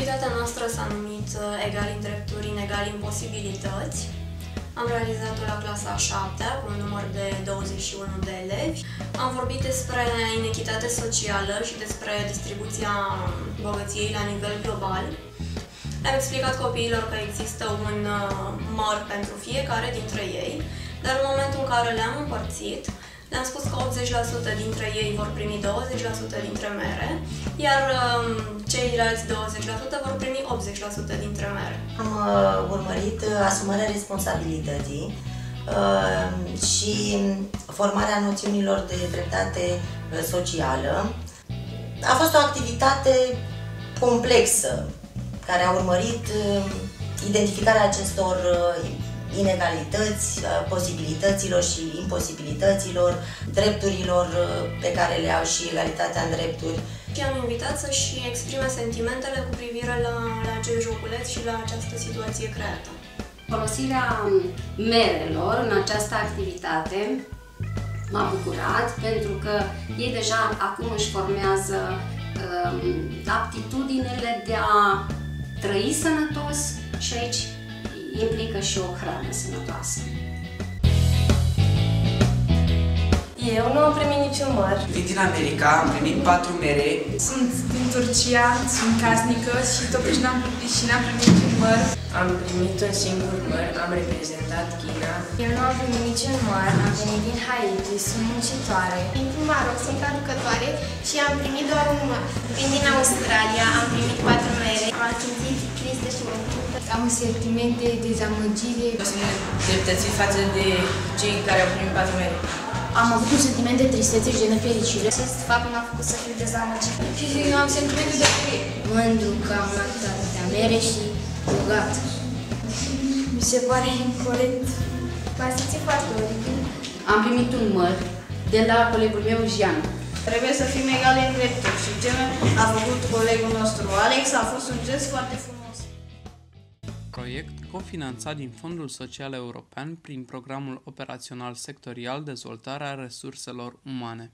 Activitatea noastră s-a numit uh, Egali în drepturi, inegali în posibilități. Am realizat-o la clasa 7 cu un număr de 21 de elevi. Am vorbit despre inechitate socială și despre distribuția bogăției la nivel global. Le-am explicat copiilor că există un uh, măr pentru fiecare dintre ei, dar în momentul în care le-am împărțit, le-am spus că 80% dintre ei vor primi 20% dintre mere, iar um, ceilalți 20% vor primi 80% dintre mere. Am uh, urmărit uh, asumarea responsabilității uh, și formarea noțiunilor de dreptate uh, socială. A fost o activitate complexă care a urmărit uh, identificarea acestor uh, inegalități, posibilităților și imposibilităților, drepturilor pe care le au și egalitatea în drepturi. Și am invitat să-și exprime sentimentele cu privire la, la acest joculeț și la această situație creată. Folosirea merelor în această activitate m-a bucurat pentru că ei deja acum își formează um, aptitudinile de a trăi sănătos și aici implică și o hrană sănătoasă. Eu nu am primit niciun măr. Vin din America, am primit patru mere. Sunt din Turcia, sunt casnică și totuși n-am, și n-am primit niciun măr. Am primit un singur măr, am reprezentat China. Eu nu am primit niciun măr, am venit din Haiti, sunt muncitoare. Vin din Maroc, sunt traducătoare și am primit doar un măr. Vin din Australia, am primit patru mere. Am simțit tristă și mântuită. Am un sentiment de dezamăgire. Sunt dreptățit față de cei care au primit patru mere. Am avut un sentiment de tristețe și de nefericire. Acest fapt m-a făcut să fiu dezamăgit. Și eu am sentimentul de furie. Mândru că am luat atâtea mere și bogat. Mi se pare incorrect. M-am simțit foarte oribil. Am primit un măr de la colegul meu, Jean. Trebuie să fim egale în drepturi și ce a făcut colegul nostru Alex a fost un gest foarte frumos. Proiect cofinanțat din Fondul Social European prin Programul Operațional Sectorial Dezvoltarea Resurselor Umane.